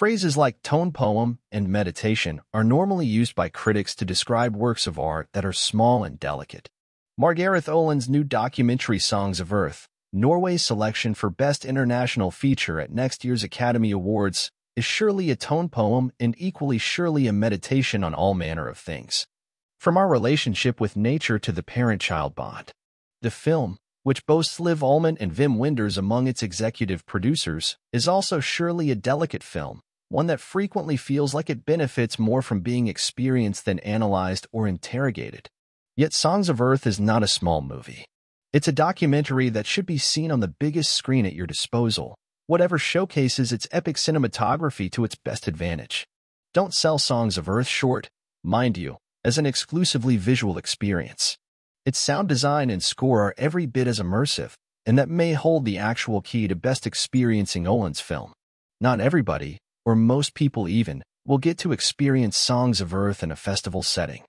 Phrases like tone poem and meditation are normally used by critics to describe works of art that are small and delicate. Margareth Olin's new documentary Songs of Earth, Norway's selection for Best International Feature at next year's Academy Awards, is surely a tone poem and equally surely a meditation on all manner of things. From our relationship with nature to the parent-child bond. The film, which boasts Liv Ullmann and Wim Wenders among its executive producers, is also surely a delicate film, one that frequently feels like it benefits more from being experienced than analyzed or interrogated. Yet Songs of Earth is not a small movie. It's a documentary that should be seen on the biggest screen at your disposal, whatever showcases its epic cinematography to its best advantage. Don't sell Songs of Earth short, mind you, as an exclusively visual experience. Its sound design and score are every bit as immersive, and that may hold the actual key to best experiencing Olin's film. Not everybody, or most people even, will get to experience Songs of Earth in a festival setting.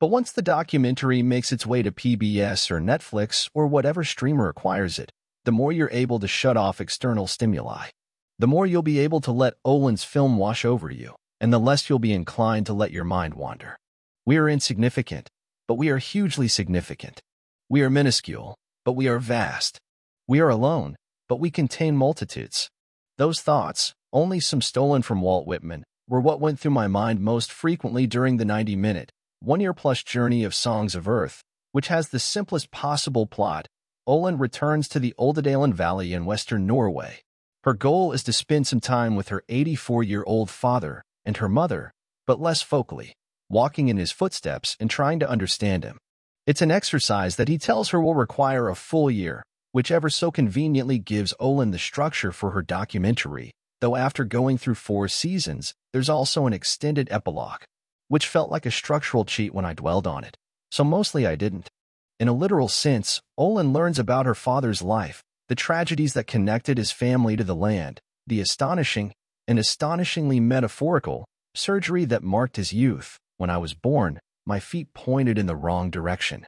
But once the documentary makes its way to PBS or Netflix or whatever streamer acquires it, the more you're able to shut off external stimuli. The more you'll be able to let Olin's film wash over you, and the less you'll be inclined to let your mind wander. We are insignificant, but we are hugely significant. We are minuscule, but we are vast. We are alone, but we contain multitudes. Those thoughts, only some stolen from Walt Whitman, were what went through my mind most frequently during the 90-minute, one-year-plus journey of Songs of Earth, which has the simplest possible plot. Olin returns to the Oldedalen Valley in western Norway. Her goal is to spend some time with her 84-year-old father and her mother, but less focally walking in his footsteps and trying to understand him. It's an exercise that he tells her will require a full year, which ever so conveniently gives Olin the structure for her documentary, though after going through four seasons, there's also an extended epilogue, which felt like a structural cheat when I dwelled on it, so mostly I didn't. In a literal sense, Olin learns about her father's life, the tragedies that connected his family to the land, the astonishing, and astonishingly metaphorical, surgery that marked his youth, when I was born, my feet pointed in the wrong direction.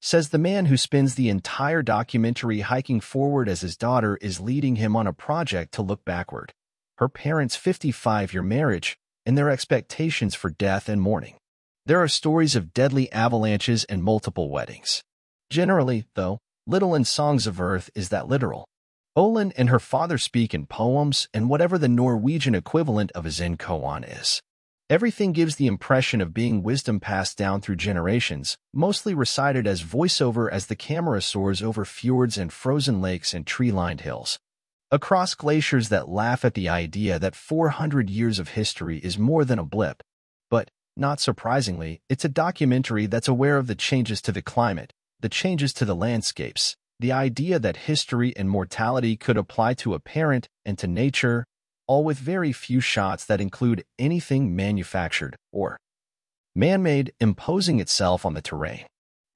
Says the man who spends the entire documentary hiking forward as his daughter is leading him on a project to look backward. Her parents' 55-year marriage and their expectations for death and mourning. There are stories of deadly avalanches and multiple weddings. Generally, though, little in Songs of Earth is that literal. Olin and her father speak in poems and whatever the Norwegian equivalent of a Zen koan is. Everything gives the impression of being wisdom passed down through generations, mostly recited as voiceover as the camera soars over fjords and frozen lakes and tree-lined hills. Across glaciers that laugh at the idea that 400 years of history is more than a blip. But, not surprisingly, it's a documentary that's aware of the changes to the climate, the changes to the landscapes, the idea that history and mortality could apply to a parent and to nature, all with very few shots that include anything manufactured or man-made imposing itself on the terrain.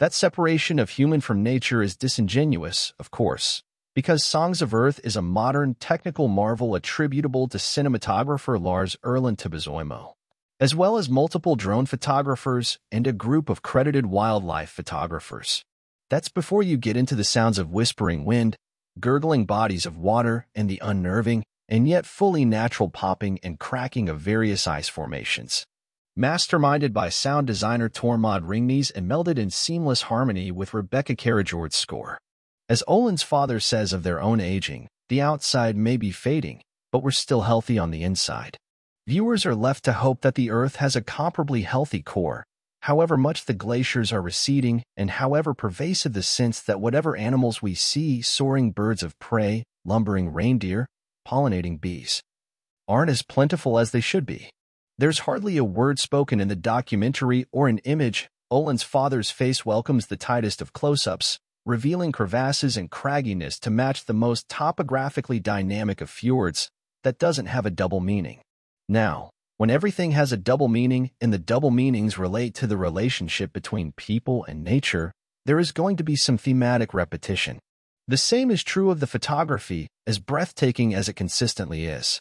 That separation of human from nature is disingenuous, of course, because Songs of Earth is a modern technical marvel attributable to cinematographer Lars Erlend Tubaas Øymo, as well as multiple drone photographers and a group of credited wildlife photographers. That's before you get into the sounds of whispering wind, gurgling bodies of water, and the unnerving, and yet fully natural popping and cracking of various ice formations. Masterminded by sound designer Tormod Ringnes and melded in seamless harmony with Rebekka Karijord's score. As Olin's father says of their own aging, the outside may be fading, but we're still healthy on the inside. Viewers are left to hope that the Earth has a comparably healthy core, however much the glaciers are receding and however pervasive the sense that whatever animals we see, soaring birds of prey, lumbering reindeer, pollinating bees aren't as plentiful as they should be. There's hardly a word spoken in the documentary or an image. Olin's father's face welcomes the tightest of close-ups, revealing crevasses and cragginess to match the most topographically dynamic of fjords that doesn't have a double meaning. Now, when everything has a double meaning and the double meanings relate to the relationship between people and nature, there is going to be some thematic repetition. The same is true of the photography, as breathtaking as it consistently is.